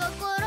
coco